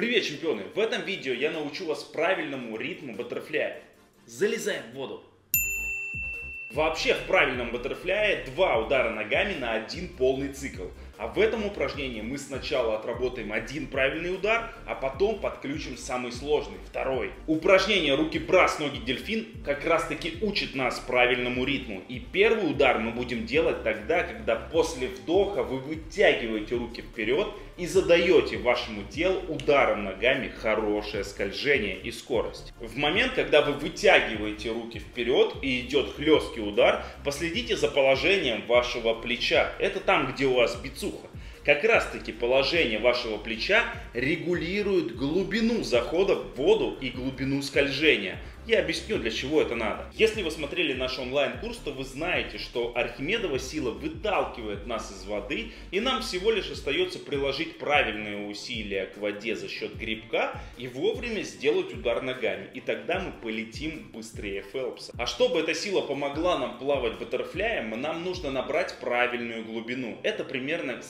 Привет, чемпионы! В этом видео я научу вас правильному ритму баттерфляя. Залезаем в воду. Вообще в правильном баттерфляе два удара ногами на один полный цикл. А в этом упражнении мы сначала отработаем один правильный удар, а потом подключим самый сложный, второй. Упражнение руки брас, ноги дельфин как раз таки учит нас правильному ритму. И первый удар мы будем делать тогда, когда после вдоха вы вытягиваете руки вперед и задаете вашему телу ударом ногами хорошее скольжение и скорость. В момент, когда вы вытягиваете руки вперед и идет хлесткий удар, последите за положением вашего плеча. Это там, где у вас бицу. Как раз таки положение вашего плеча регулирует глубину захода в воду и глубину скольжения. Я объясню, для чего это надо. Если вы смотрели наш онлайн-курс, то вы знаете, что Архимедова сила выталкивает нас из воды, и нам всего лишь остается приложить правильные усилия к воде за счет грибка и вовремя сделать удар ногами. И тогда мы полетим быстрее Фелпса. А чтобы эта сила помогла нам плавать баттерфляем, нам нужно набрать правильную глубину. Это примерно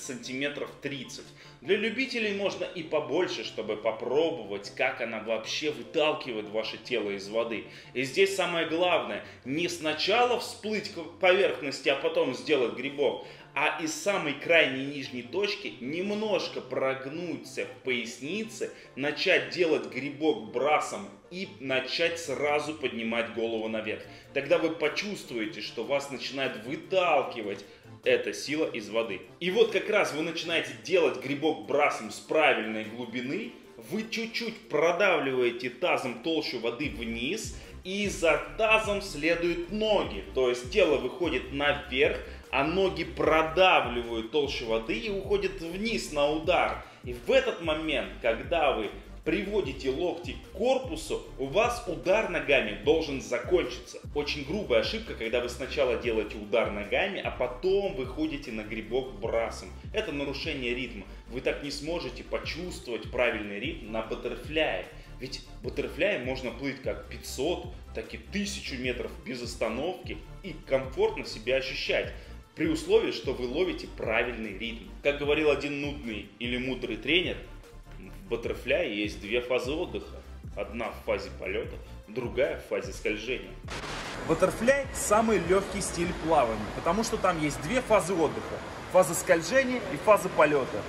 сантиметров 30. Для любителей можно и побольше, чтобы попробовать, как она вообще выталкивает ваше тело из воды. И здесь самое главное, не сначала всплыть к поверхности, а потом сделать грибок, а из самой крайней нижней точки немножко прогнуться в пояснице, начать делать грибок брасом и начать сразу поднимать голову наверх. Тогда вы почувствуете, что вас начинает выталкивать эта сила из воды. И вот как раз вы начинаете делать грибок брасом с правильной глубины, вы чуть-чуть продавливаете тазом толщу воды вниз, и за тазом следуют ноги. То есть тело выходит наверх, а ноги продавливают толщу воды и уходят вниз на удар. И в этот момент, когда вы приводите локти к корпусу, у вас удар ногами должен закончиться. Очень грубая ошибка, когда вы сначала делаете удар ногами, а потом выходите на грибок брасом. Это нарушение ритма. Вы так не сможете почувствовать правильный ритм на баттерфляе. Ведь баттерфляем можно плыть как 500, так и 1000 метров без остановки и комфортно себя ощущать при условии, что вы ловите правильный ритм. Как говорил один нудный или мудрый тренер, баттерфляе есть две фазы отдыха. Одна в фазе полета, другая в фазе скольжения. Баттерфляй – самый легкий стиль плавания, потому что там есть две фазы отдыха. Фаза скольжения и фаза полета.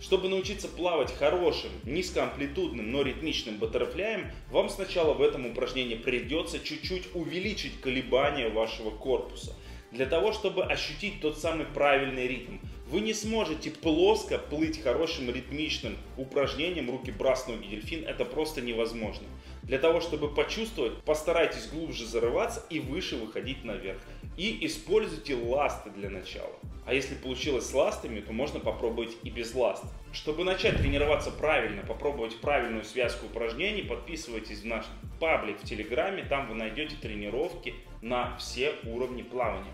Чтобы научиться плавать хорошим, низкоамплитудным, но ритмичным баттерфляем, вам сначала в этом упражнении придется чуть-чуть увеличить колебания вашего корпуса. Для того, чтобы ощутить тот самый правильный ритм. Вы не сможете плоско плыть хорошим ритмичным упражнением руки брас, ноги дельфин. Это просто невозможно. Для того, чтобы почувствовать, постарайтесь глубже зарываться и выше выходить наверх. И используйте ласты для начала. А если получилось с ластами, то можно попробовать и без ласт. Чтобы начать тренироваться правильно, попробовать правильную связку упражнений, подписывайтесь в наш паблик в Телеграме, там вы найдете тренировки на все уровни плавания.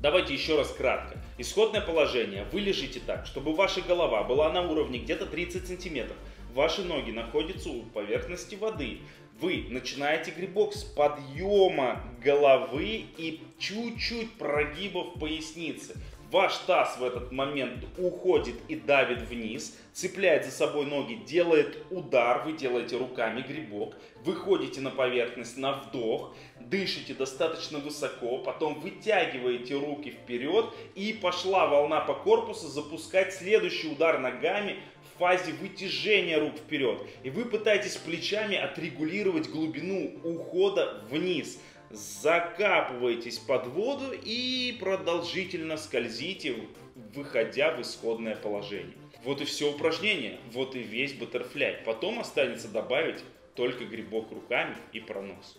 Давайте еще раз кратко. Исходное положение. Вы лежите так, чтобы ваша голова была на уровне где-то 30 сантиметров. Ваши ноги находятся у поверхности воды. Вы начинаете грибок с подъема головы и чуть-чуть прогибов поясницы. Ваш таз в этот момент уходит и давит вниз, цепляет за собой ноги, делает удар, вы делаете руками грибок, выходите на поверхность на вдох, дышите достаточно высоко, потом вытягиваете руки вперед и пошла волна по корпусу запускать следующий удар ногами фазе вытяжения рук вперед. И вы пытаетесь плечами отрегулировать глубину ухода вниз закапываетесь под воду и продолжительно скользите, выходя в исходное положение. Вот и все упражнение, вот и весь баттерфляй. Потом останется добавить только грибок руками и пронос.